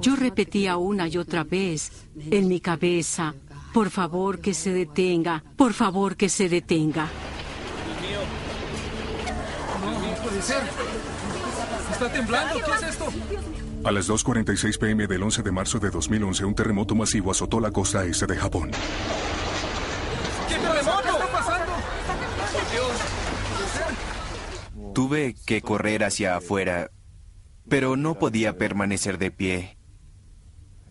Yo repetía una y otra vez en mi cabeza, por favor que se detenga, por favor que se detenga. No, puede ser. Está temblando, ¿qué es esto? A las 2.46 pm del 11 de marzo de 2011, un terremoto masivo azotó la costa este de Japón. ¿Qué terremoto? ¿Qué está pasando? Dios. Tuve que correr hacia afuera, pero no podía permanecer de pie,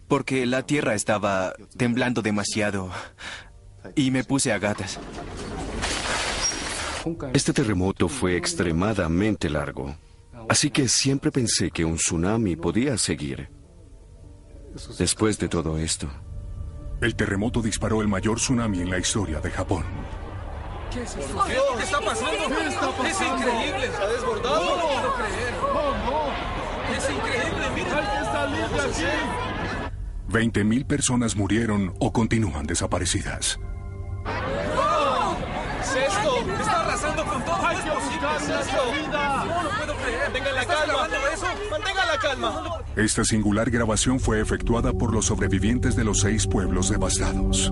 porque la tierra estaba temblando demasiado y me puse a gatas. Este terremoto fue extremadamente largo, así que siempre pensé que un tsunami podía seguir. Después de todo esto, El terremoto disparó el mayor tsunami en la historia de Japón. ¿Qué es esto? ¿Qué está pasando? Es increíble. Se ha desbordado. No lo puedo creer. Es increíble, mira. salir de aquí. 20.000 personas murieron o continúan desaparecidas. ¡Wow! ¿Qué es esto? Está arrasando con todo. ¿Cómo es posible? ¿Qué es esto? No lo puedo creer. Mantenga la calma. eso? Mantenga la calma. Esta singular grabación fue efectuada por los sobrevivientes de los seis pueblos devastados.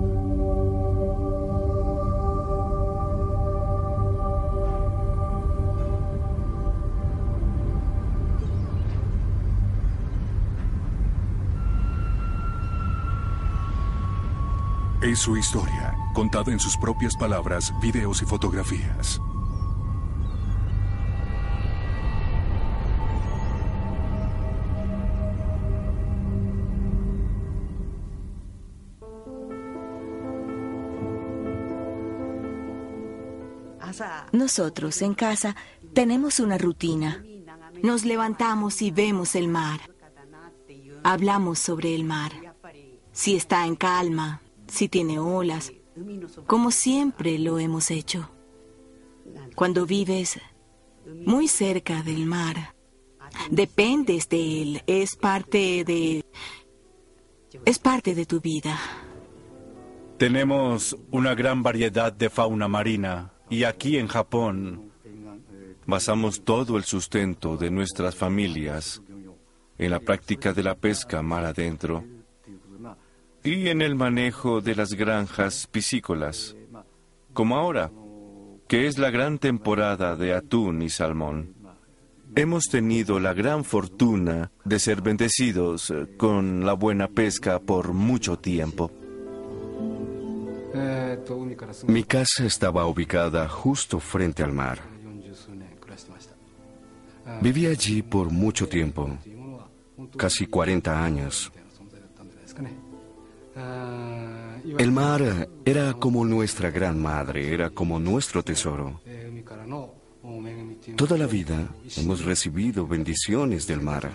Es su historia, contada en sus propias palabras, videos y fotografías. Nosotros en casa tenemos una rutina. Nos levantamos y vemos el mar. Hablamos sobre el mar. Si está en calma, si tiene olas, como siempre lo hemos hecho. Cuando vives muy cerca del mar, dependes de él, es parte de... es parte de tu vida. Tenemos una gran variedad de fauna marina y aquí en Japón basamos todo el sustento de nuestras familias en la práctica de la pesca mar adentro y en el manejo de las granjas piscícolas, como ahora, que es la gran temporada de atún y salmón. Hemos tenido la gran fortuna de ser bendecidos eh, con la buena pesca por mucho tiempo. mi casa estaba ubicada justo frente al mar. Viví allí por mucho tiempo, casi 40 años. El mar era como nuestra gran madre, era como nuestro tesoro. Toda la vida hemos recibido bendiciones del mar.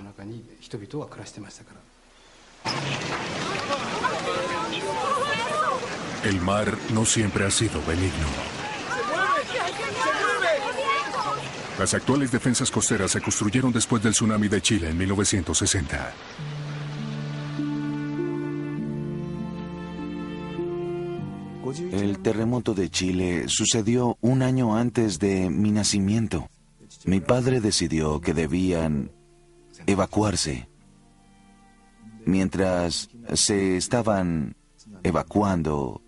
El mar no siempre ha sido benigno. Las actuales defensas costeras se construyeron después del tsunami de Chile en 1960. Terremoto de Chile sucedió un año antes de mi nacimiento. Mi padre decidió que debían evacuarse. Mientras se estaban evacuando,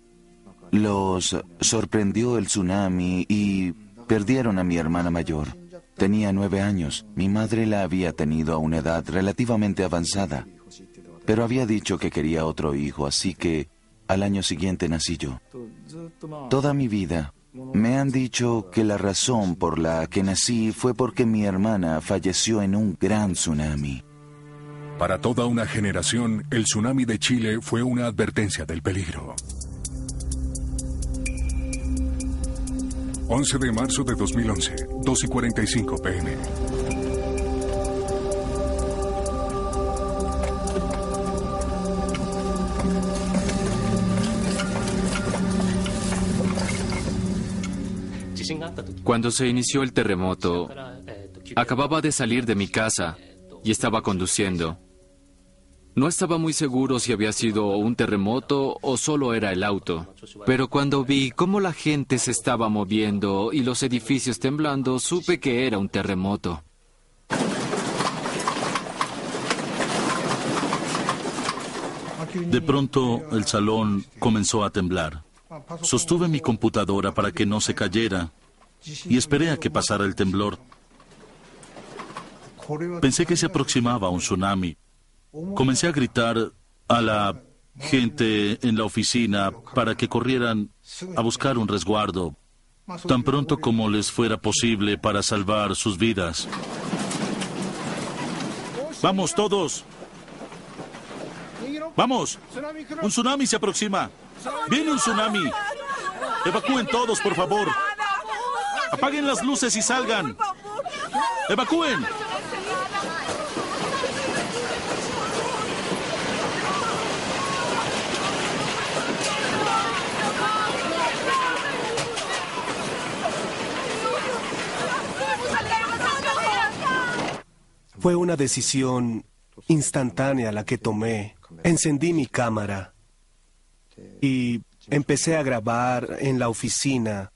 los sorprendió el tsunami y perdieron a mi hermana mayor. Tenía nueve años. Mi madre la había tenido a una edad relativamente avanzada, pero había dicho que quería otro hijo, así que al año siguiente nací yo. Toda mi vida me han dicho que la razón por la que nací fue porque mi hermana falleció en un gran tsunami. Para toda una generación, el tsunami de Chile fue una advertencia del peligro. 11 de marzo de 2011, 2 y 45 pm. Cuando se inició el terremoto, acababa de salir de mi casa y estaba conduciendo. No estaba muy seguro si había sido un terremoto o solo era el auto. Pero cuando vi cómo la gente se estaba moviendo y los edificios temblando, supe que era un terremoto. De pronto el salón comenzó a temblar. Sostuve mi computadora para que no se cayera y esperé a que pasara el temblor. Pensé que se aproximaba un tsunami. Comencé a gritar a la gente en la oficina para que corrieran a buscar un resguardo, tan pronto como les fuera posible para salvar sus vidas. Vamos todos. Vamos. Un tsunami se aproxima. Viene un tsunami. Evacúen todos, por favor. Apaguen las luces y salgan. Evacúen. Fue una decisión instantánea la que tomé. Encendí mi cámara y empecé a grabar en la oficina,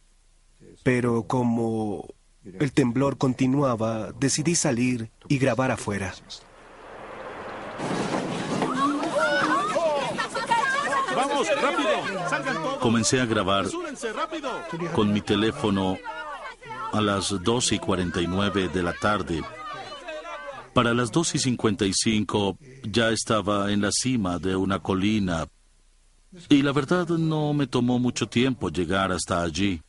pero como el temblor continuaba, decidí salir y grabar afuera. ¡Vamos, rápido! ¡Salgan todos! Comencé a grabar con mi teléfono a las 2 y 49 de la tarde. Para las 2 y 55 ya estaba en la cima de una colina y la verdad no me tomó mucho tiempo llegar hasta allí.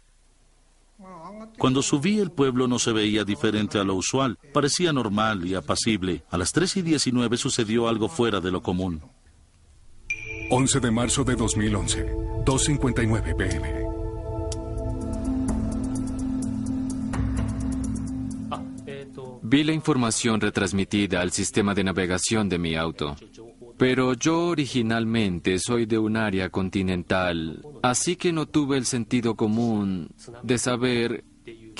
Cuando subí el pueblo no se veía diferente a lo usual, parecía normal y apacible. A las 3 y 19 sucedió algo fuera de lo común. 11 de marzo de 2011, 2.59 pm. Vi la información retransmitida al sistema de navegación de mi auto. Pero yo originalmente soy de un área continental, así que no tuve el sentido común de saber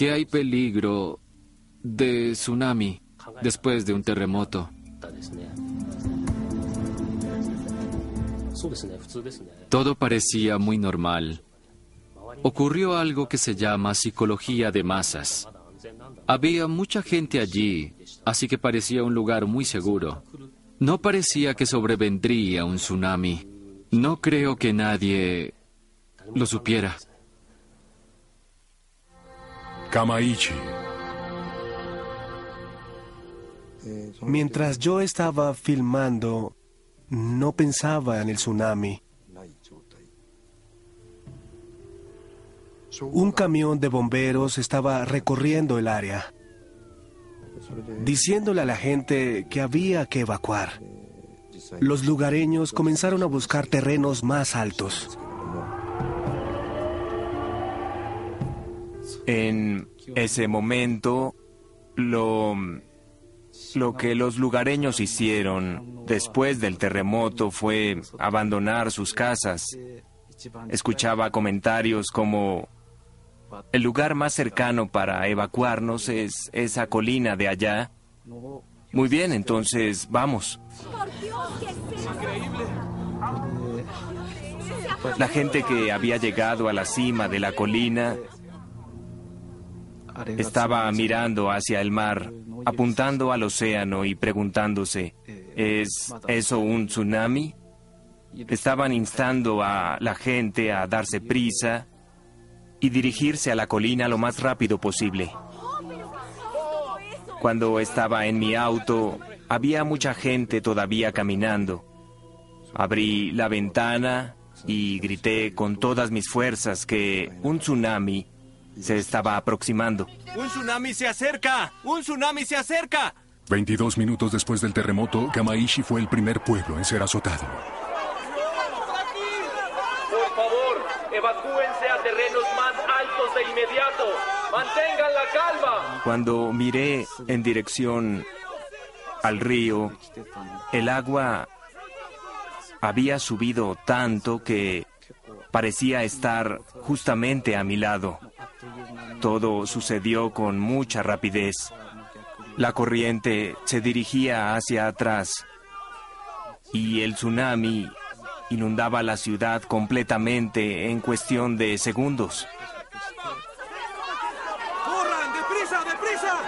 que hay peligro de tsunami después de un terremoto. Todo parecía muy normal. Ocurrió algo que se llama psicología de masas. Había mucha gente allí, así que parecía un lugar muy seguro. No parecía que sobrevendría un tsunami. No creo que nadie lo supiera. Kamaichi. Mientras yo estaba filmando, no pensaba en el tsunami. Un camión de bomberos estaba recorriendo el área, diciéndole a la gente que había que evacuar. Los lugareños comenzaron a buscar terrenos más altos. En ese momento, lo, lo que los lugareños hicieron después del terremoto fue abandonar sus casas. Escuchaba comentarios como, el lugar más cercano para evacuarnos es esa colina de allá. Muy bien, entonces vamos. La gente que había llegado a la cima de la colina estaba mirando hacia el mar, apuntando al océano y preguntándose, ¿es eso un tsunami? Estaban instando a la gente a darse prisa y dirigirse a la colina lo más rápido posible. Cuando estaba en mi auto, había mucha gente todavía caminando. Abrí la ventana y grité con todas mis fuerzas que un tsunami se estaba aproximando. ¡Un tsunami se acerca! ¡Un tsunami se acerca! 22 minutos después del terremoto, Kamaishi fue el primer pueblo en ser azotado. Por favor, evacúense a terrenos más altos de inmediato. Mantengan la calma. Cuando miré en dirección al río, el agua había subido tanto que parecía estar justamente a mi lado. Todo sucedió con mucha rapidez. La corriente se dirigía hacia atrás y el tsunami inundaba la ciudad completamente en cuestión de segundos. ¡Corran! ¡Deprisa, deprisa!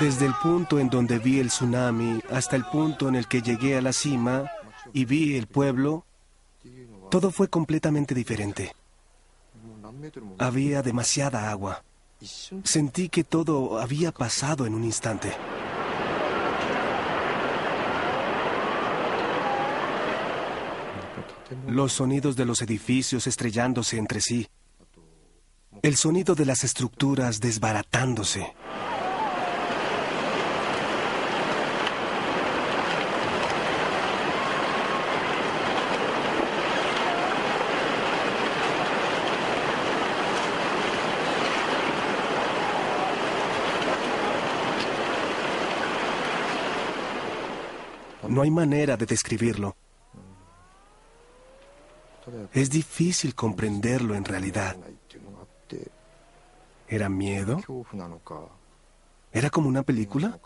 Desde el punto en donde vi el tsunami hasta el punto en el que llegué a la cima y vi el pueblo, todo fue completamente diferente. Había demasiada agua. Sentí que todo había pasado en un instante. Los sonidos de los edificios estrellándose entre sí. El sonido de las estructuras desbaratándose. No hay manera de describirlo. Es difícil comprenderlo en realidad. ¿Era miedo? ¿Era como una película?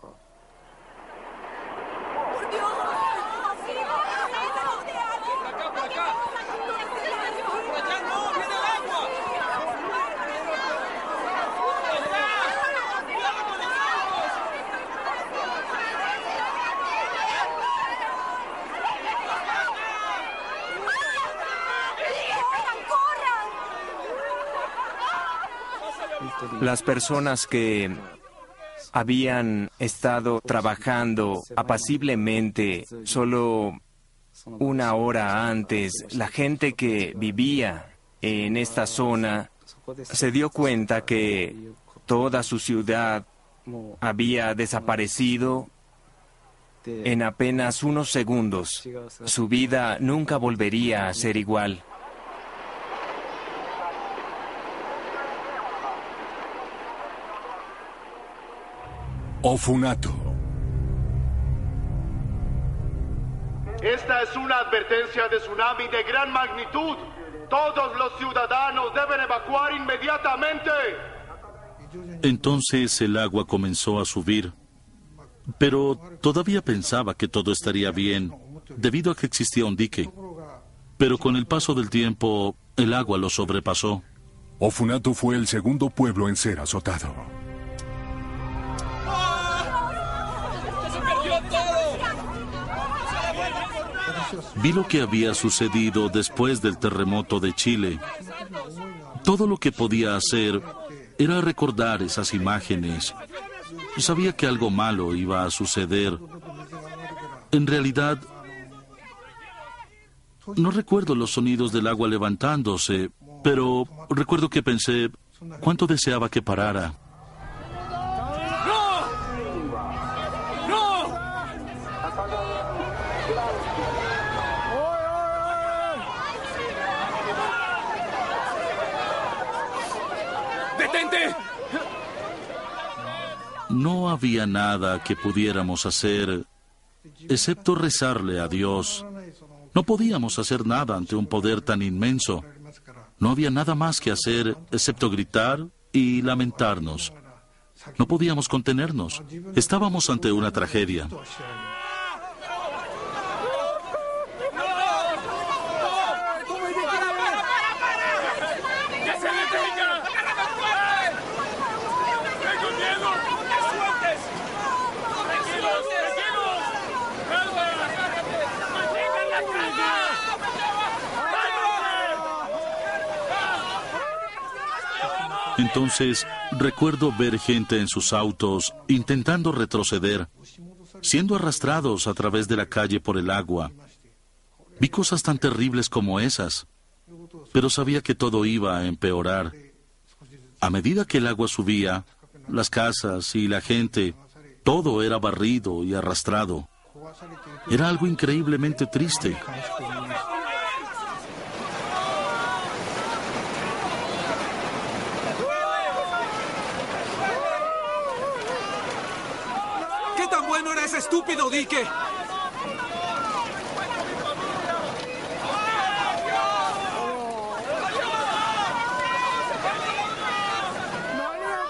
Las personas que habían estado trabajando apaciblemente solo una hora antes, la gente que vivía en esta zona se dio cuenta que toda su ciudad había desaparecido en apenas unos segundos. Su vida nunca volvería a ser igual. Ofunato. Esta es una advertencia de tsunami de gran magnitud. Todos los ciudadanos deben evacuar inmediatamente. Entonces el agua comenzó a subir, pero todavía pensaba que todo estaría bien, debido a que existía un dique. Pero con el paso del tiempo, el agua lo sobrepasó. Ofunato fue el segundo pueblo en ser azotado. Vi lo que había sucedido después del terremoto de Chile. Todo lo que podía hacer era recordar esas imágenes. Sabía que algo malo iba a suceder. En realidad, no recuerdo los sonidos del agua levantándose, pero recuerdo que pensé cuánto deseaba que parara. No había nada que pudiéramos hacer excepto rezarle a Dios. No podíamos hacer nada ante un poder tan inmenso. No había nada más que hacer excepto gritar y lamentarnos. No podíamos contenernos. Estábamos ante una tragedia. Entonces recuerdo ver gente en sus autos intentando retroceder, siendo arrastrados a través de la calle por el agua. Vi cosas tan terribles como esas, pero sabía que todo iba a empeorar. A medida que el agua subía, las casas y la gente, todo era barrido y arrastrado. Era algo increíblemente triste. ¿Qué tan bueno era ese estúpido dique?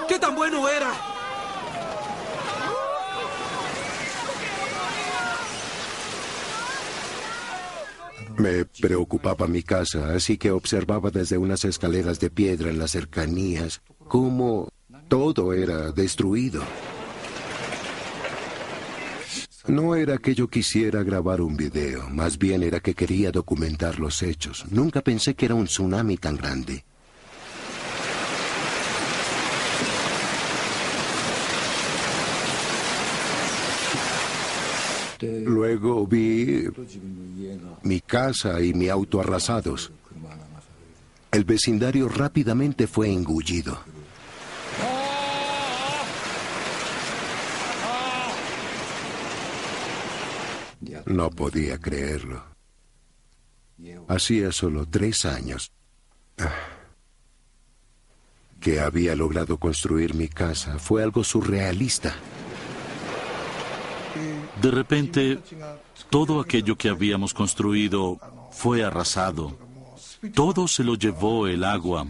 ¿Qué tan bueno era? Me preocupaba mi casa, así que observaba desde unas escaleras de piedra en las cercanías cómo Todo era destruido. No era que yo quisiera grabar un video, más bien era que quería documentar los hechos. Nunca pensé que era un tsunami tan grande. Luego vi mi casa y mi auto arrasados. El vecindario rápidamente fue engullido. No podía creerlo. Hacía solo tres años que había logrado construir mi casa. Fue algo surrealista. De repente, todo aquello que habíamos construido fue arrasado. Todo se lo llevó el agua.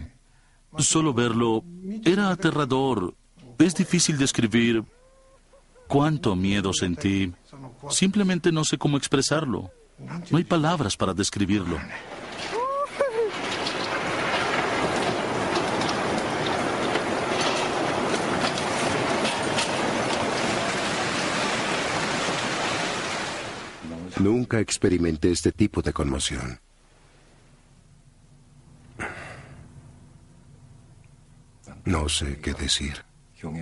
Solo verlo era aterrador. Es difícil describir cuánto miedo sentí. Simplemente no sé cómo expresarlo. No hay palabras para describirlo. Nunca experimenté este tipo de conmoción. No sé qué decir.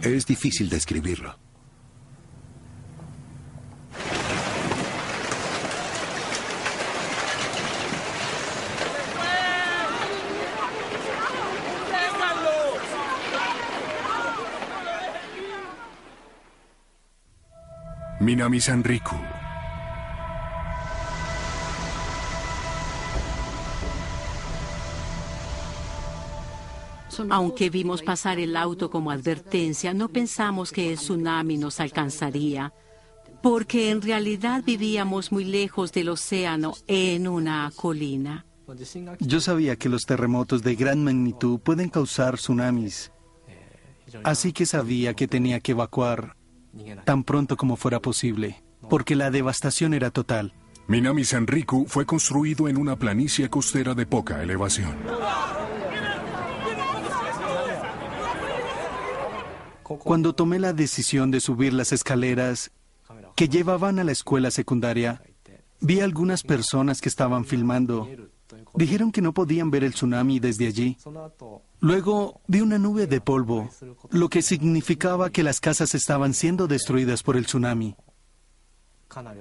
Es difícil describirlo. Minami Sanriku. Aunque vimos pasar el auto como advertencia, no pensamos que el tsunami nos alcanzaría, porque en realidad vivíamos muy lejos del océano en una colina. Yo sabía que los terremotos de gran magnitud pueden causar tsunamis, así que sabía que tenía que evacuar tan pronto como fuera posible, porque la devastación era total. Minami Sanriku fue construido en una planicie costera de poca elevación. Cuando tomé la decisión de subir las escaleras que llevaban a la escuela secundaria, vi algunas personas que estaban filmando. Dijeron que no podían ver el tsunami desde allí. Luego vi una nube de polvo, lo que significaba que las casas estaban siendo destruidas por el tsunami.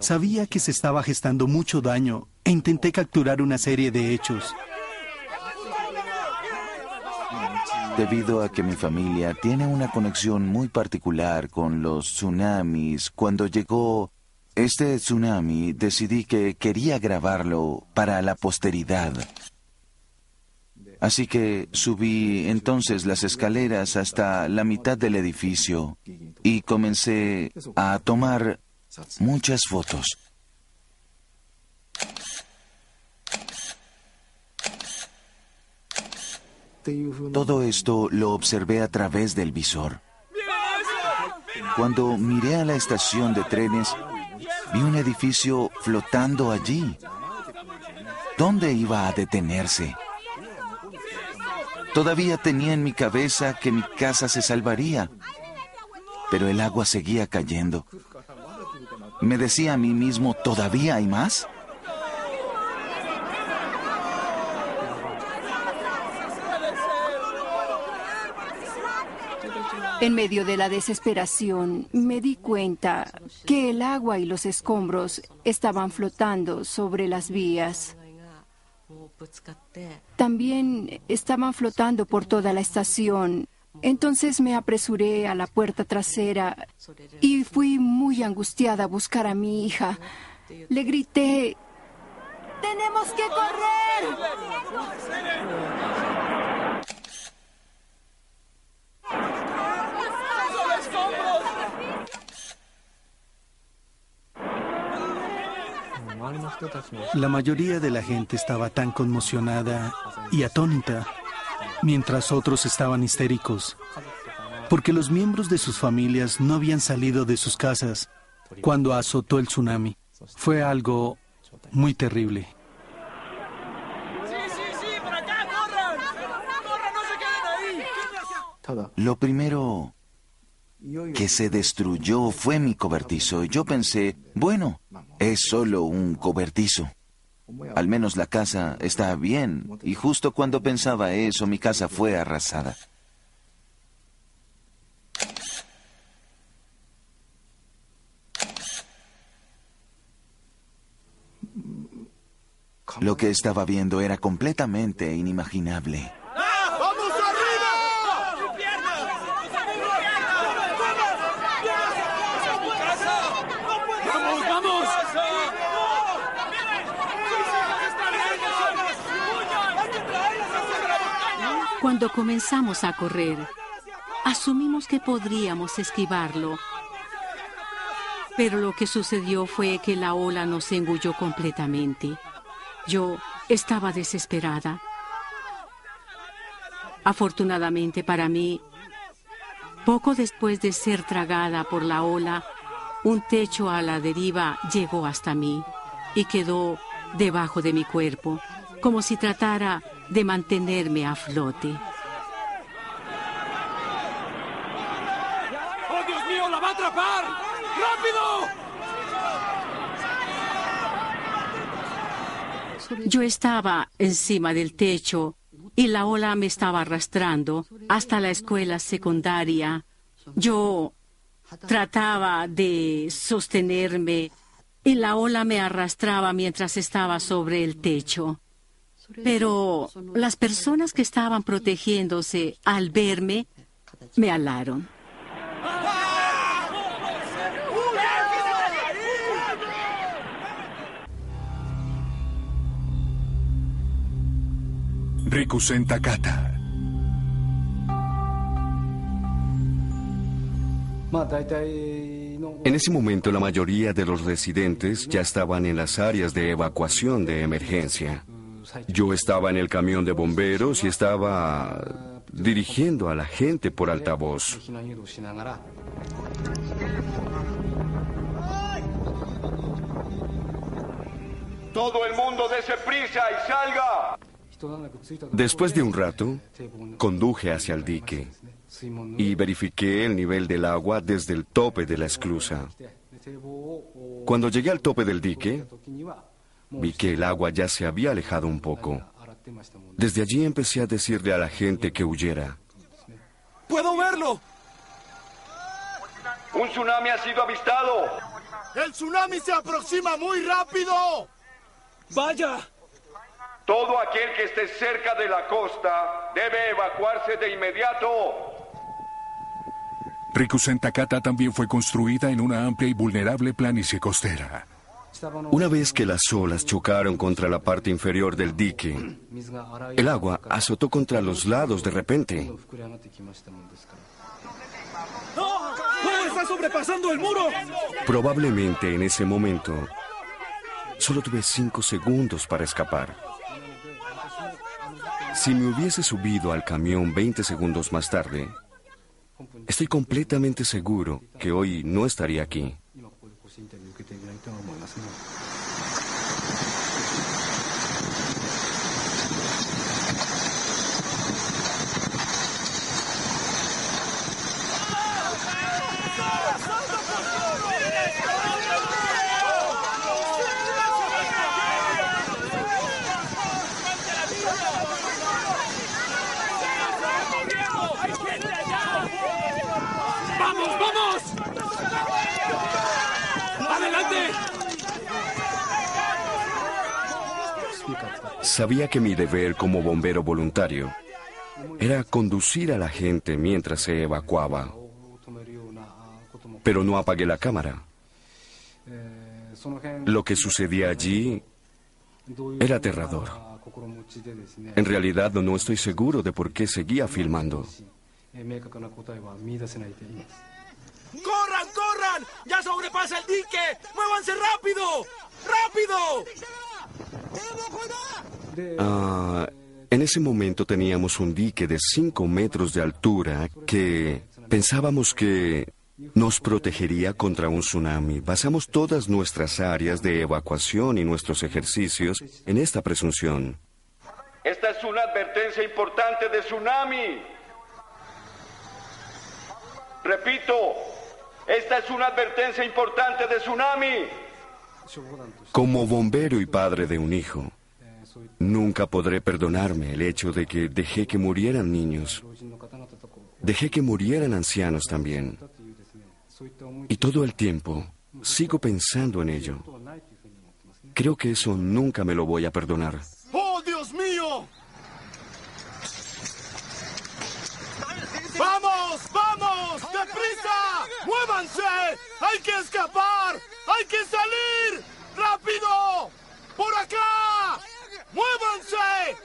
Sabía que se estaba gestando mucho daño e intenté capturar una serie de hechos. Debido a que mi familia tiene una conexión muy particular con los tsunamis, cuando llegó este tsunami decidí que quería grabarlo para la posteridad. Así que subí entonces las escaleras hasta la mitad del edificio y comencé a tomar muchas fotos. Todo esto lo observé a través del visor. Cuando miré a la estación de trenes, vi un edificio flotando allí. ¿Dónde iba a detenerse? Todavía tenía en mi cabeza que mi casa se salvaría, pero el agua seguía cayendo. Me decía a mí mismo, ¿todavía hay más? En medio de la desesperación, me di cuenta que el agua y los escombros estaban flotando sobre las vías. También estaban flotando por toda la estación. Entonces me apresuré a la puerta trasera y fui muy angustiada a buscar a mi hija. Le grité, ¡Tenemos que correr! La mayoría de la gente estaba tan conmocionada y atónita, mientras otros estaban histéricos, porque los miembros de sus familias no habían salido de sus casas cuando azotó el tsunami. Fue algo muy terrible. Lo primero que se destruyó fue mi cobertizo. Yo pensé, bueno, es solo un cobertizo. Al menos la casa está bien. Y justo cuando pensaba eso, mi casa fue arrasada. Lo que estaba viendo era completamente inimaginable. ¡Vamos arriba! ¡Vamos, vamos! Cuando comenzamos a correr, asumimos que podríamos esquivarlo. Pero lo que sucedió fue que la ola nos engulló completamente. Yo estaba desesperada. Afortunadamente para mí, poco después de ser tragada por la ola, un techo a la deriva llegó hasta mí y quedó debajo de mi cuerpo, como si tratara de mantenerme a flote. ¡Oh, Dios mío, la va a atrapar! ¡Rápido! Yo estaba encima del techo y la ola me estaba arrastrando hasta la escuela secundaria. Yo trataba de sostenerme y la ola me arrastraba mientras estaba sobre el techo. Pero las personas que estaban protegiéndose al verme me alaron. Rikusen Takata. En ese momento la mayoría de los residentes ya estaban en las áreas de evacuación de emergencia. Yo estaba en el camión de bomberos y estaba dirigiendo a la gente por altavoz. Todo el mundo dése prisa y salga. Después de un rato, conduje hacia el dique y verifiqué el nivel del agua desde el tope de la esclusa. Cuando llegué al tope del dique, vi que el agua ya se había alejado un poco. Desde allí empecé a decirle a la gente que huyera. ¡Puedo verlo! Un tsunami ha sido avistado. ¡El tsunami se aproxima muy rápido! ¡Vaya! Todo aquel que esté cerca de la costa debe evacuarse de inmediato. Rikusen Takata también fue construida en una amplia y vulnerable planicie costera. Una vez que las olas chocaron contra la parte inferior del dique, el agua azotó contra los lados de repente. ¡Oh, está sobrepasando el muro! Probablemente en ese momento solo tuve cinco segundos para escapar. Si me hubiese subido al camión 20 segundos más tarde, estoy completamente seguro que hoy no estaría aquí. ¡Vamos, vamos! ¡Adelante! Sabía que mi deber como bombero voluntario era conducir a la gente mientras se evacuaba. Pero no apagué la cámara. Lo que sucedía allí era aterrador. En realidad no estoy seguro de por qué seguía filmando. ¡Corran, corran! ¡Ya sobrepasa el dique! ¡Muévanse rápido! ¡Rápido! Ah, en ese momento teníamos un dique de 5 metros de altura que pensábamos que nos protegería contra un tsunami. Basamos todas nuestras áreas de evacuación y nuestros ejercicios en esta presunción. Esta es una advertencia importante de tsunami. Repito, esta es una advertencia importante de tsunami. Como bombero y padre de un hijo, nunca podré perdonarme el hecho de que dejé que murieran niños. Dejé que murieran ancianos también. Y todo el tiempo sigo pensando en ello. Creo que eso nunca me lo voy a perdonar. ¡Oh, Dios mío! ¡Vamos! ¡Vamos! ¡Deprisa! ¡Muévanse! ¡Hay que escapar! ¡Hay que salir! ¡Rápido! ¡Por acá! ¡Muévanse!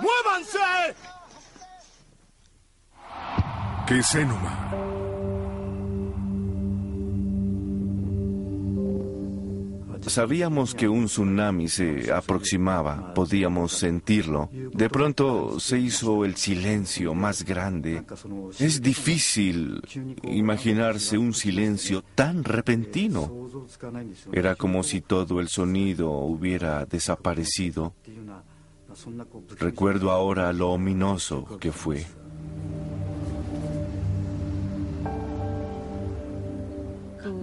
¡Muévanse! ¿Qué es? Sabíamos que un tsunami se aproximaba, podíamos sentirlo. De pronto se hizo el silencio más grande. Es difícil imaginarse un silencio tan repentino. Era como si todo el sonido hubiera desaparecido. Recuerdo ahora lo ominoso que fue.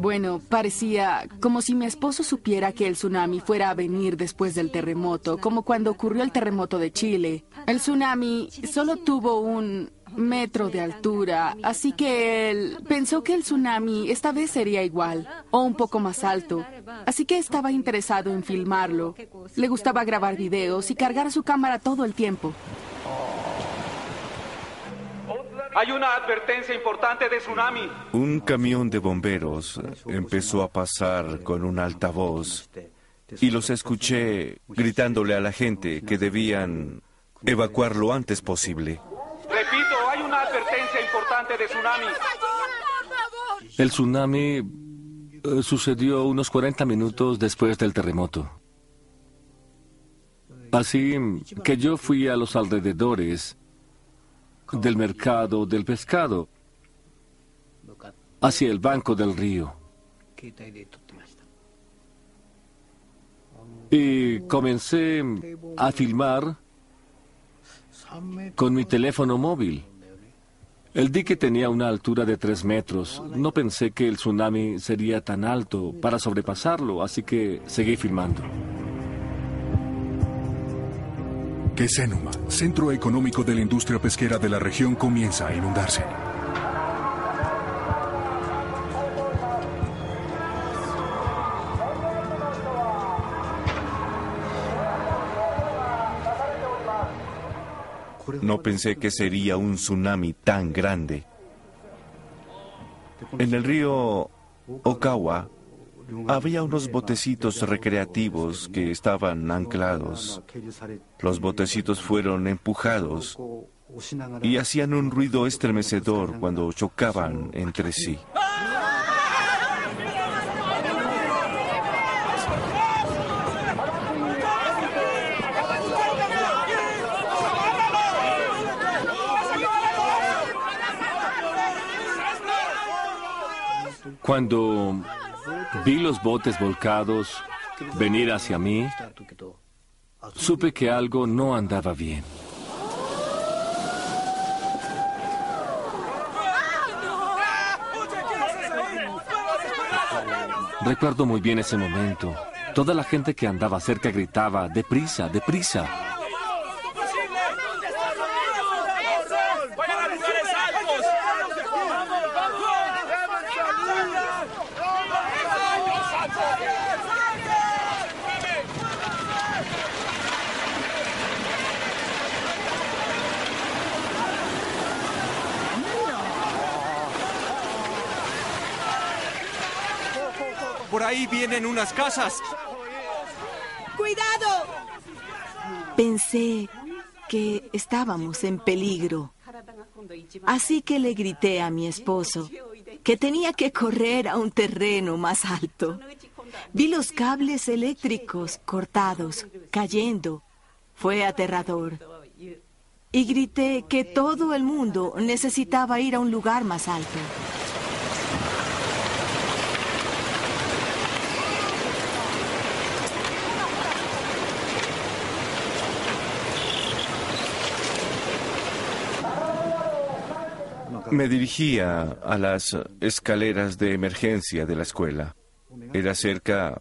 Bueno, parecía como si mi esposo supiera que el tsunami fuera a venir después del terremoto, como cuando ocurrió el terremoto de Chile. El tsunami solo tuvo un metro de altura, así que él pensó que el tsunami esta vez sería igual o un poco más alto, así que estaba interesado en filmarlo. Le gustaba grabar videos y cargar su cámara todo el tiempo. Hay una advertencia importante de tsunami. Un camión de bomberos empezó a pasar con un altavoz y los escuché gritándole a la gente que debían evacuar lo antes posible. Repito, hay una advertencia importante de tsunami. El tsunami eh, sucedió unos 40 minutos después del terremoto. Así que yo fui a los alrededores del mercado del pescado hacia el banco del río. Y comencé a filmar con mi teléfono móvil. El dique tenía una altura de tres metros. No pensé que el tsunami sería tan alto para sobrepasarlo, así que seguí filmando. Enuma, centro económico de la industria pesquera de la región, comienza a inundarse. No pensé que sería un tsunami tan grande. En el río Okawa había unos botecitos recreativos que estaban anclados. Los botecitos fueron empujados y hacían un ruido estremecedor cuando chocaban entre sí. Cuando Vi los botes volcados venir hacia mí. Supe que algo no andaba bien. Recuerdo muy bien ese momento. Toda la gente que andaba cerca gritaba, deprisa, deprisa. Ahí vienen unas casas. ¡Cuidado! Pensé que estábamos en peligro. Así que le grité a mi esposo que tenía que correr a un terreno más alto. Vi los cables eléctricos cortados, cayendo. Fue aterrador. Y grité que todo el mundo necesitaba ir a un lugar más alto. Me dirigía a las escaleras de emergencia de la escuela. Era cerca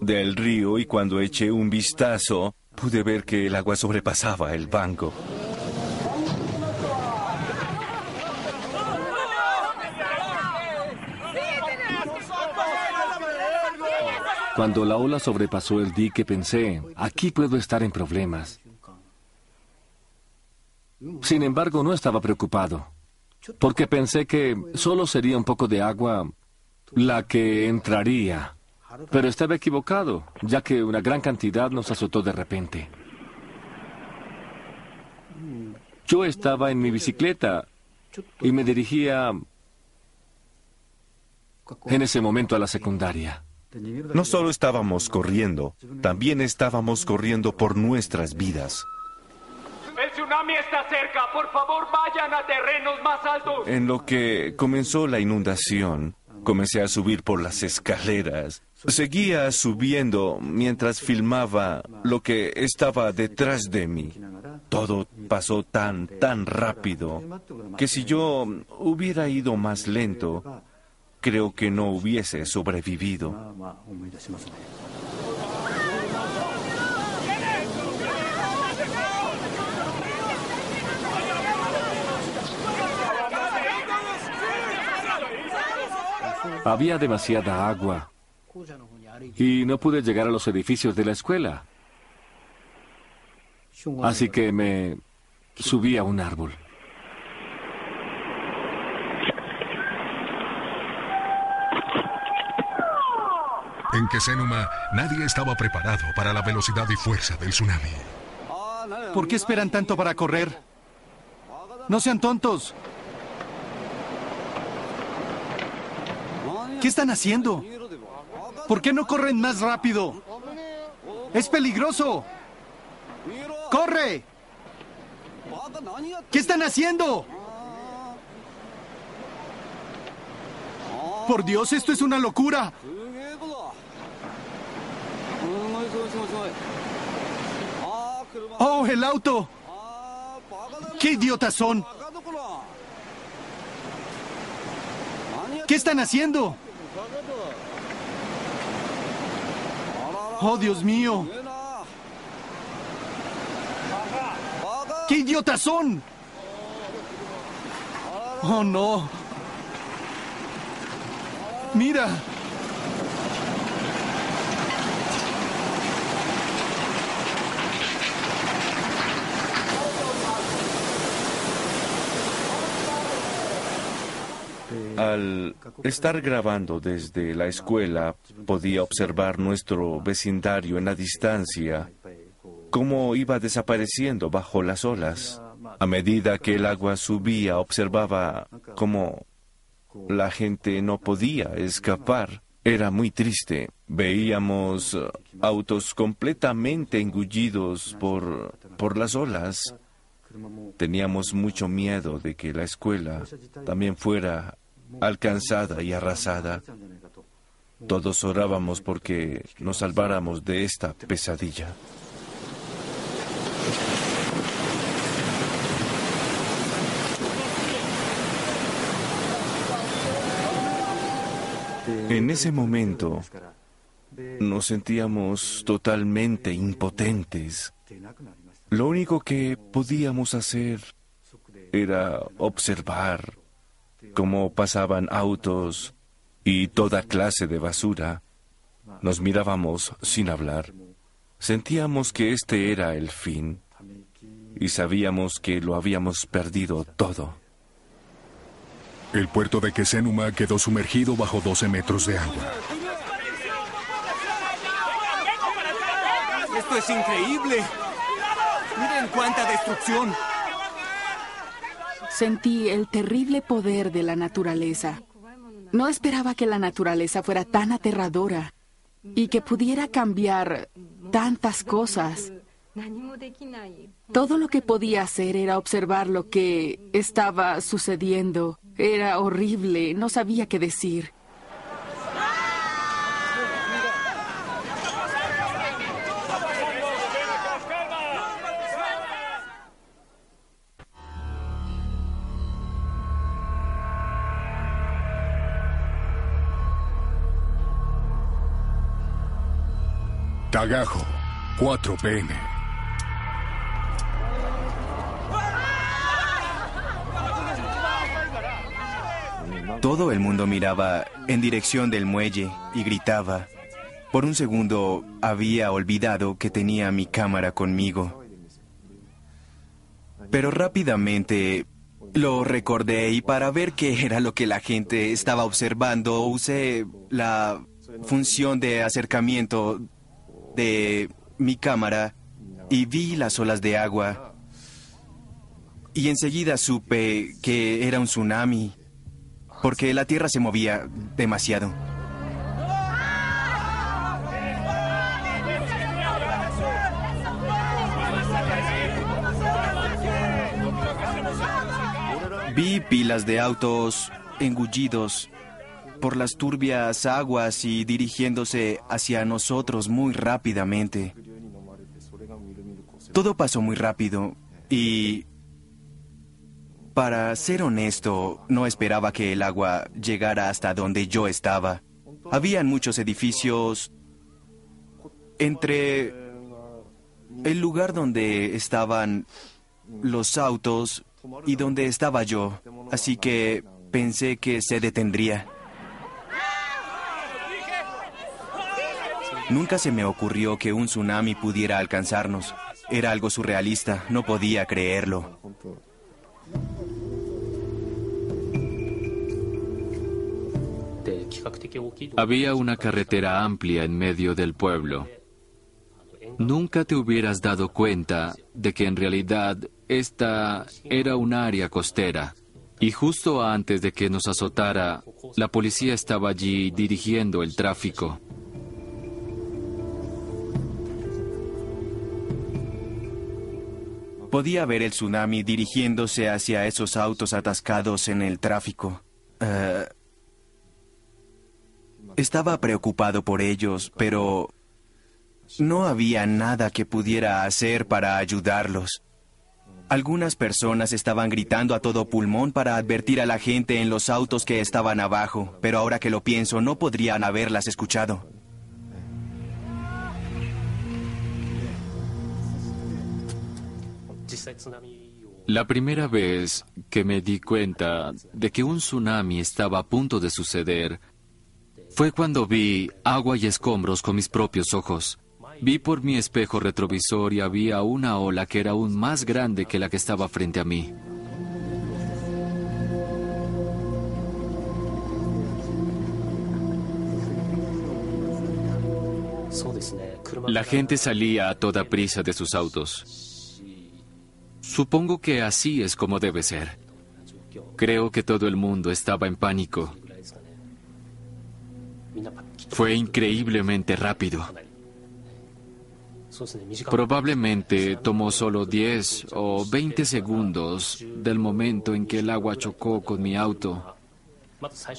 del río y cuando eché un vistazo pude ver que el agua sobrepasaba el banco. Cuando la ola sobrepasó el dique pensé, aquí puedo estar en problemas. Sin embargo, no estaba preocupado, porque pensé que solo sería un poco de agua la que entraría. Pero estaba equivocado, ya que una gran cantidad nos azotó de repente. Yo estaba en mi bicicleta y me dirigía en ese momento a la secundaria. No solo estábamos corriendo, también estábamos corriendo por nuestras vidas. Está cerca, por favor vayan a terrenos más altos. En lo que comenzó la inundación, comencé a subir por las escaleras. Seguía subiendo mientras filmaba lo que estaba detrás de mí. Todo pasó tan, tan rápido que si yo hubiera ido más lento, creo que no hubiese sobrevivido. Había demasiada agua y no pude llegar a los edificios de la escuela. Así que me subí a un árbol. En Kesenuma nadie estaba preparado para la velocidad y fuerza del tsunami. ¿Por qué esperan tanto para correr? No sean tontos. ¿Qué están haciendo? ¿Por qué no corren más rápido? Es peligroso. ¡Corre! ¿Qué están haciendo? Por Dios, esto es una locura. ¡Oh, el auto! ¡Qué idiotas son! ¿Qué están haciendo? ¡Oh, Dios mío! ¡Qué idiotas son! ¡Oh, no! ¡Mira! Al estar grabando desde la escuela, podía observar nuestro vecindario en la distancia, cómo iba desapareciendo bajo las olas. A medida que el agua subía, observaba cómo la gente no podía escapar. Era muy triste. Veíamos autos completamente engullidos por, por las olas. Teníamos mucho miedo de que la escuela también fuera alcanzada y arrasada. Todos orábamos porque nos salváramos de esta pesadilla. En ese momento nos sentíamos totalmente impotentes. Lo único que podíamos hacer era observar cómo pasaban autos y toda clase de basura. Nos mirábamos sin hablar. Sentíamos que este era el fin y sabíamos que lo habíamos perdido todo. El puerto de Kesenuma quedó sumergido bajo 12 metros de agua. ¡Esto es increíble! ¡Miren cuánta destrucción! Sentí el terrible poder de la naturaleza. No esperaba que la naturaleza fuera tan aterradora y que pudiera cambiar tantas cosas. Todo lo que podía hacer era observar lo que estaba sucediendo. Era horrible, no sabía qué decir. Tagajo, 4 pm. Todo el mundo miraba en dirección del muelle y gritaba. Por un segundo había olvidado que tenía mi cámara conmigo. Pero rápidamente lo recordé y para ver qué era lo que la gente estaba observando, usé la función de acercamiento de mi cámara y vi las olas de agua. Y enseguida supe que era un tsunami, porque la tierra se movía demasiado. Vi pilas de autos engullidos por las turbias aguas y dirigiéndose hacia nosotros muy rápidamente. Todo pasó muy rápido y, para ser honesto, no esperaba que el agua llegara hasta donde yo estaba. Habían muchos edificios entre el lugar donde estaban los autos y donde estaba yo, así que pensé que se detendría. Nunca se me ocurrió que un tsunami pudiera alcanzarnos. Era algo surrealista, no podía creerlo. Había una carretera amplia en medio del pueblo. Nunca te hubieras dado cuenta de que en realidad esta era un área costera. Y justo antes de que nos azotara, la policía estaba allí dirigiendo el tráfico. Podía ver el tsunami dirigiéndose hacia esos autos atascados en el tráfico. Eh, estaba preocupado por ellos, pero no había nada que pudiera hacer para ayudarlos. Algunas personas estaban gritando a todo pulmón para advertir a la gente en los autos que estaban abajo, pero ahora que lo pienso, no podrían haberlas escuchado. La primera vez que me di cuenta de que un tsunami estaba a punto de suceder fue cuando vi agua y escombros con mis propios ojos. Vi por mi espejo retrovisor y había una ola que era aún más grande que la que estaba frente a mí. La gente salía a toda prisa de sus autos. Supongo que así es como debe ser. Creo que todo el mundo estaba en pánico. Fue increíblemente rápido. Probablemente tomó solo 10 o 20 segundos del momento en que el agua chocó con mi auto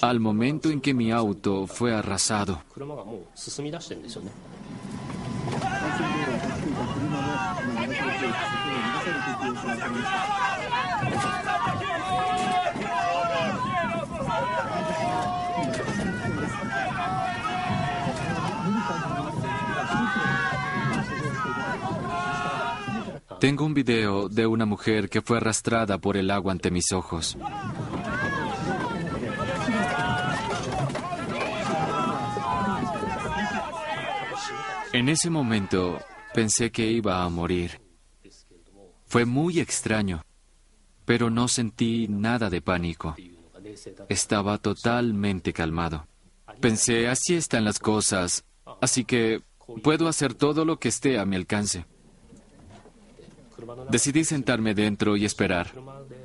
al momento en que mi auto fue arrasado. Tengo un video de una mujer que fue arrastrada por el agua ante mis ojos. En ese momento pensé que iba a morir. Fue muy extraño, pero no sentí nada de pánico. Estaba totalmente calmado. Pensé, así están las cosas, así que puedo hacer todo lo que esté a mi alcance. Decidí sentarme dentro y esperar.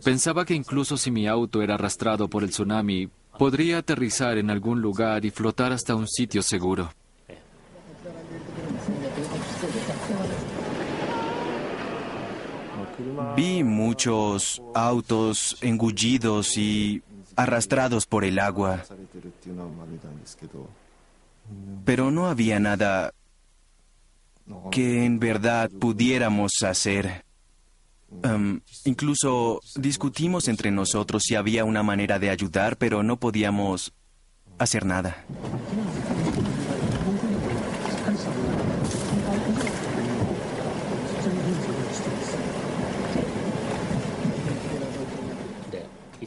Pensaba que incluso si mi auto era arrastrado por el tsunami, podría aterrizar en algún lugar y flotar hasta un sitio seguro. Vi muchos autos engullidos y arrastrados por el agua, pero no había nada que en verdad pudiéramos hacer. Em, incluso discutimos entre nosotros si había una manera de ayudar, pero no podíamos hacer nada.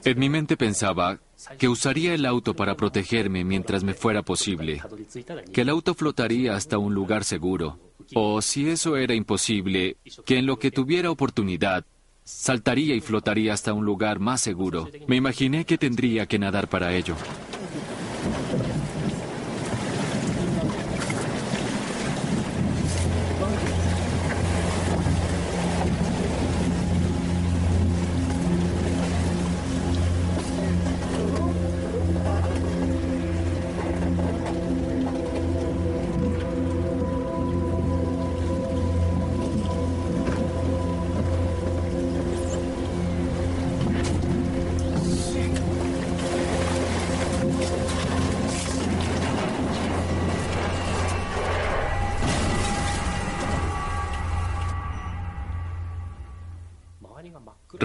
En mi mente pensaba que usaría el auto para protegerme mientras me fuera posible, que el auto flotaría hasta un lugar seguro, o si eso era imposible, que en lo que tuviera oportunidad, saltaría y flotaría hasta un lugar más seguro. Me imaginé que tendría que nadar para ello.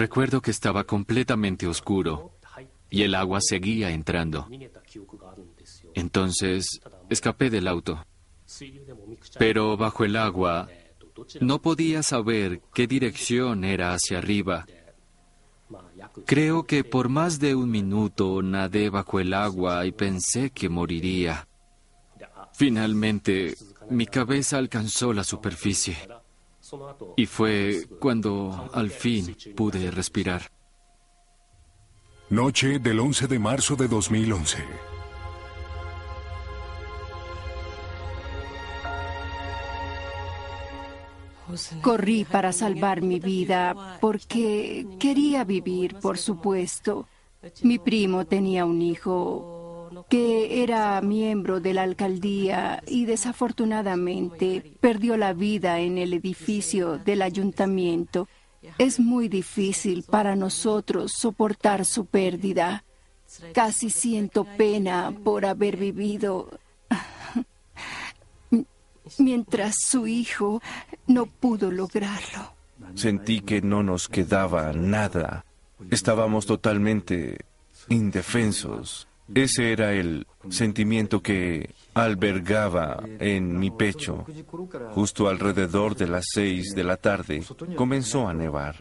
Recuerdo que estaba completamente oscuro y el agua seguía entrando. Entonces escapé del auto. Pero bajo el agua no podía saber qué dirección era hacia arriba. Creo que por más de un minuto nadé bajo el agua y pensé que moriría. Finalmente, mi cabeza alcanzó la superficie. Y fue cuando al fin pude respirar. Noche del 11 de marzo de 2011. Corrí para salvar mi vida porque quería vivir, por supuesto. Mi primo tenía un hijo que era miembro de la alcaldía y desafortunadamente perdió la vida en el edificio del ayuntamiento. Es muy difícil para nosotros soportar su pérdida. Casi siento pena por haber vivido mientras su hijo no pudo lograrlo. Sentí que no nos quedaba nada. Estábamos totalmente indefensos. Ese era el sentimiento que albergaba en mi pecho. Justo alrededor de las seis de la tarde comenzó a nevar.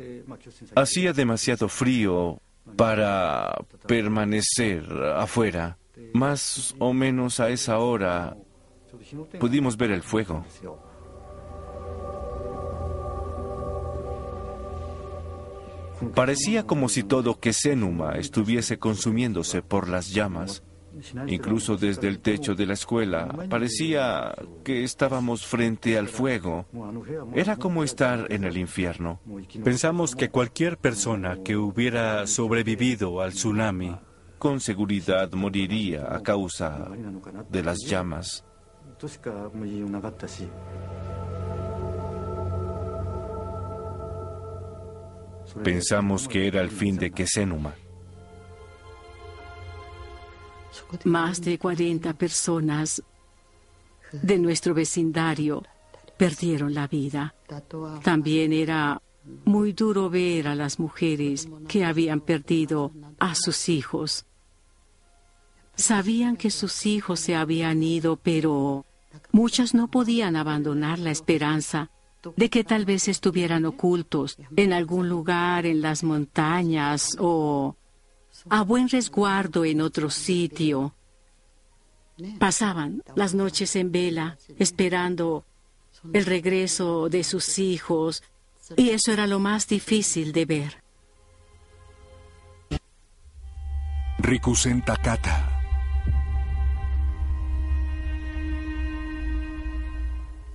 Hacía demasiado frío para permanecer afuera. Más o menos a esa hora pudimos ver el fuego. Parecía como si todo Kesenuma estuviese consumiéndose por las llamas. Incluso desde el techo de la escuela parecía que estábamos frente al fuego. Era como estar en el infierno. Pensamos que cualquier persona que hubiera sobrevivido al tsunami con seguridad moriría a causa de las llamas. Pensamos que era el fin de Kesenuma. Más de 40 personas de nuestro vecindario perdieron la vida. También era muy duro ver a las mujeres que habían perdido a sus hijos. Sabían que sus hijos se habían ido, pero muchas no podían abandonar la esperanza de que tal vez estuvieran ocultos en algún lugar en las montañas o a buen resguardo en otro sitio. Pasaban las noches en vela esperando el regreso de sus hijos y eso era lo más difícil de ver. Rikusen Takata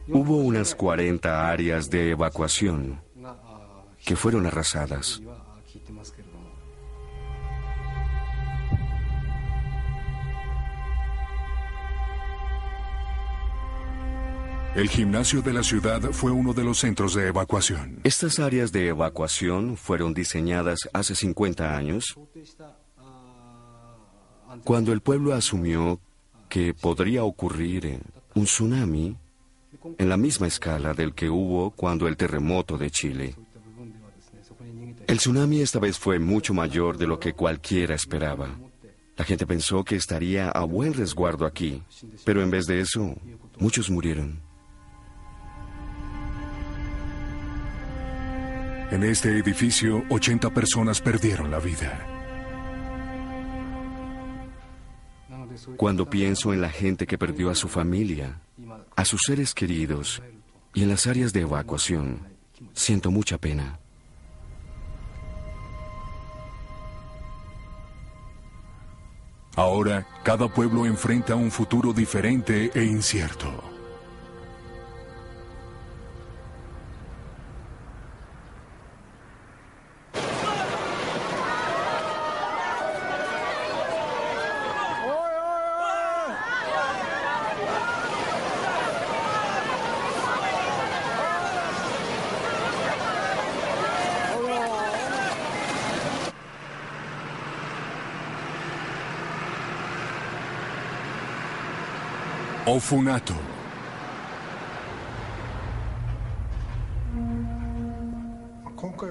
Hubo unas 40 áreas de evacuación que fueron arrasadas. El gimnasio de la ciudad fue uno de los centros de evacuación. Estas áreas de evacuación fueron diseñadas hace 50 años cuando el pueblo asumió que podría ocurrir un tsunami en la misma escala del que hubo cuando el terremoto de Chile. El tsunami esta vez fue mucho mayor de lo que cualquiera esperaba. La gente pensó que estaría a buen resguardo aquí, pero en vez de eso, muchos murieron. En este edificio, 80 personas perdieron la vida. Cuando pienso en la gente que perdió a su familia, a sus seres queridos y en las áreas de evacuación, siento mucha pena. Ahora, cada pueblo enfrenta un futuro diferente e incierto. Ofunato.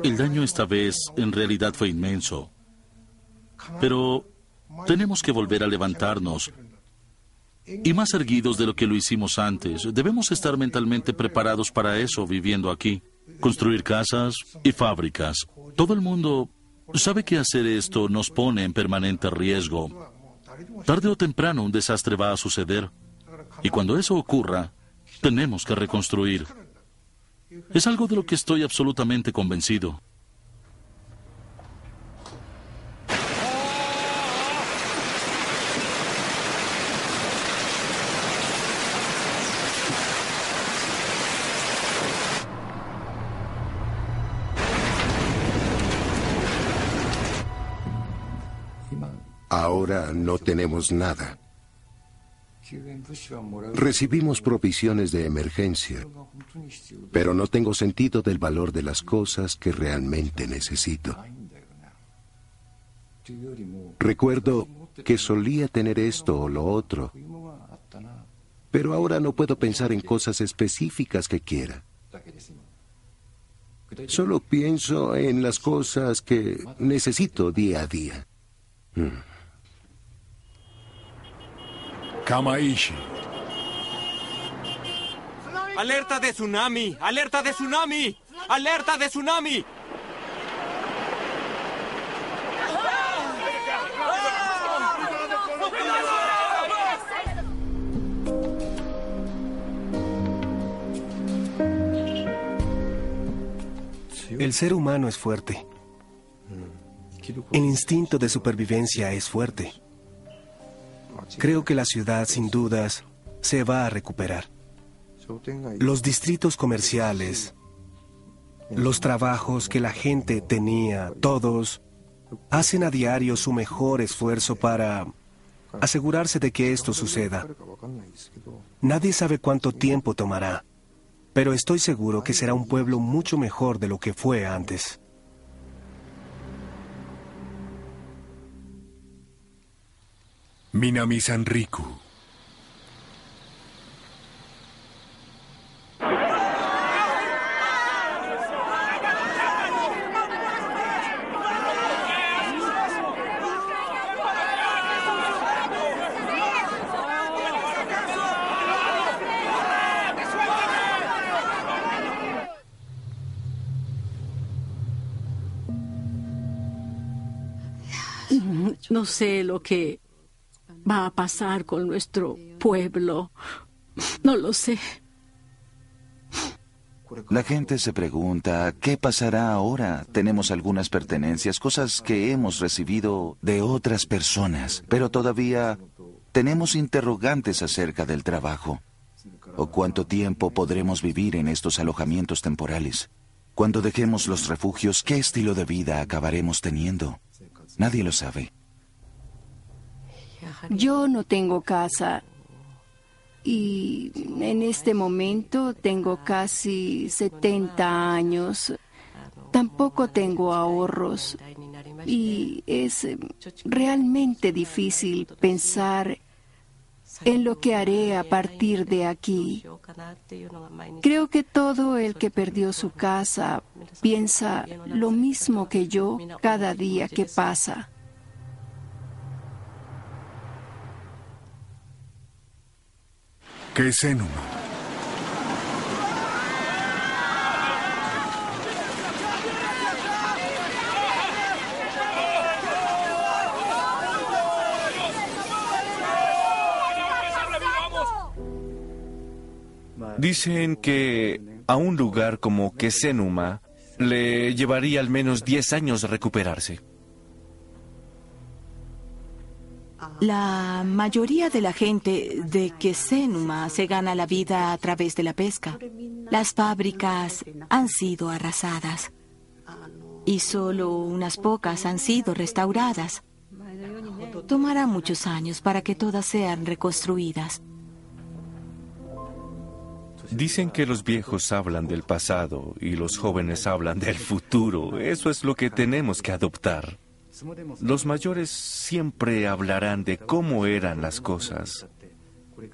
El daño esta vez en realidad fue inmenso. Pero tenemos que volver a levantarnos. Y más erguidos de lo que lo hicimos antes. Debemos estar mentalmente preparados para eso viviendo aquí. Construir casas y fábricas. Todo el mundo sabe que hacer esto nos pone en permanente riesgo. Tarde o temprano un desastre va a suceder. Y cuando eso ocurra, tenemos que reconstruir. Es algo de lo que estoy absolutamente convencido. Ahora no tenemos nada. Recibimos provisiones de emergencia, pero no tengo sentido del valor de las cosas que realmente necesito. Recuerdo que solía tener esto o lo otro, pero ahora no puedo pensar en cosas específicas que quiera. Solo pienso en las cosas que necesito día a día. Hmm. Kamaishi. ¡Alerta de tsunami! ¡Alerta de tsunami! ¡Alerta de tsunami! El ser humano es fuerte. El instinto de supervivencia es fuerte. Creo que la ciudad, sin dudas, se va a recuperar. Los distritos comerciales, los trabajos que la gente tenía, todos, hacen a diario su mejor esfuerzo para asegurarse de que esto suceda. Nadie sabe cuánto tiempo tomará, pero estoy seguro que será un pueblo mucho mejor de lo que fue antes. Minami Sanriku. No sé lo que va a pasar con nuestro pueblo. No lo sé. La gente se pregunta, ¿qué pasará ahora? Tenemos algunas pertenencias, cosas que hemos recibido de otras personas, pero todavía tenemos interrogantes acerca del trabajo. ¿O cuánto tiempo podremos vivir en estos alojamientos temporales? Cuando dejemos los refugios, ¿qué estilo de vida acabaremos teniendo? Nadie lo sabe. Yo no tengo casa y en este momento tengo casi 70 años. Tampoco tengo ahorros y es realmente difícil pensar en lo que haré a partir de aquí. Creo que todo el que perdió su casa piensa lo mismo que yo cada día que pasa. que. Dicen que a un lugar como Quesenuma le llevaría al menos 10 años recuperarse. La mayoría de la gente de Kesenuma se gana la vida a través de la pesca. Las fábricas han sido arrasadas y solo unas pocas han sido restauradas. Tomará muchos años para que todas sean reconstruidas. Dicen que los viejos hablan del pasado y los jóvenes hablan del futuro. Eso es lo que tenemos que adoptar. Los mayores siempre hablarán de cómo eran las cosas,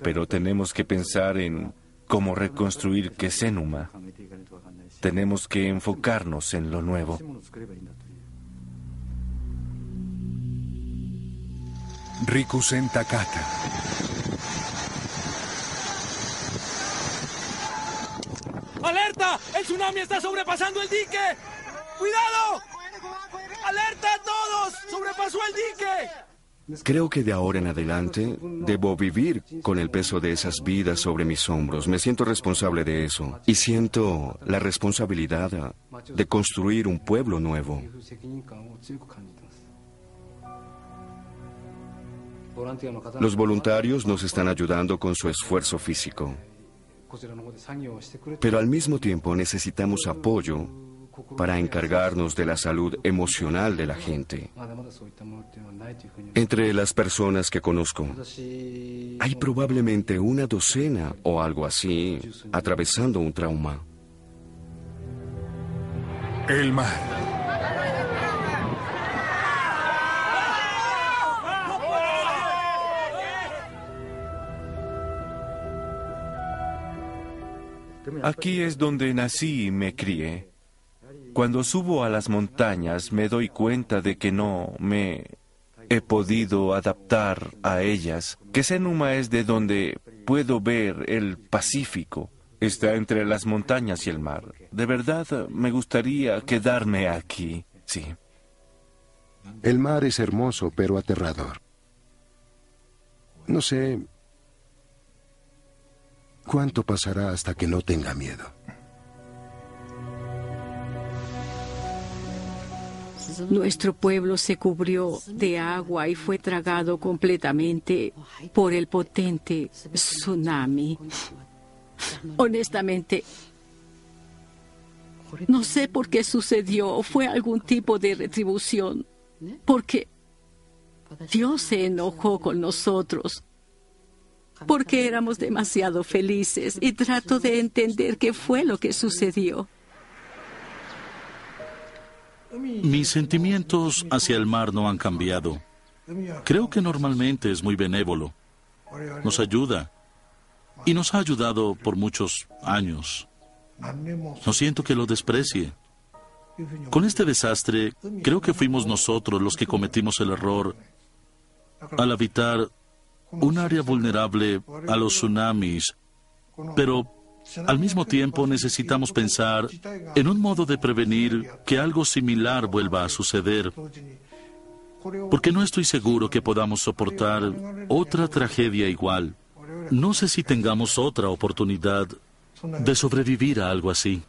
pero tenemos que pensar en cómo reconstruir Kesenuma. Tenemos que enfocarnos en lo nuevo. Rikusen Takata. ¡Alerta! ¡El tsunami está sobrepasando el dique! ¡Cuidado! ¡Alerta a todos! ¡Sobrepasó el dique! Creo que de ahora en adelante debo vivir con el peso de esas vidas sobre mis hombros. Me siento responsable de eso. Y siento la responsabilidad de construir un pueblo nuevo. Los voluntarios nos están ayudando con su esfuerzo físico. Pero al mismo tiempo necesitamos apoyo para encargarnos de la salud emocional de la gente. Entre las personas que conozco, hay probablemente una docena o algo así atravesando un trauma. El mar. Aquí es donde nací y me crié. Cuando subo a las montañas me doy cuenta de que no me he podido adaptar a ellas. Que Senuma es de donde puedo ver el Pacífico. Está entre las montañas y el mar. De verdad me gustaría quedarme aquí, sí. El mar es hermoso, pero aterrador. No sé cuánto pasará hasta que no tenga miedo. Nuestro pueblo se cubrió de agua y fue tragado completamente por el potente tsunami. Honestamente, no sé por qué sucedió. Fue algún tipo de retribución. Porque Dios se enojó con nosotros. Porque éramos demasiado felices y trato de entender qué fue lo que sucedió. Mis sentimientos hacia el mar no han cambiado. Creo que normalmente es muy benévolo. Nos ayuda. Y nos ha ayudado por muchos años. No siento que lo desprecie. Con este desastre, creo que fuimos nosotros los que cometimos el error al habitar un área vulnerable a los tsunamis. Pero al mismo tiempo necesitamos pensar en un modo de prevenir que algo similar vuelva a suceder, porque no estoy seguro que podamos soportar otra tragedia igual. No sé si tengamos otra oportunidad de sobrevivir a algo así.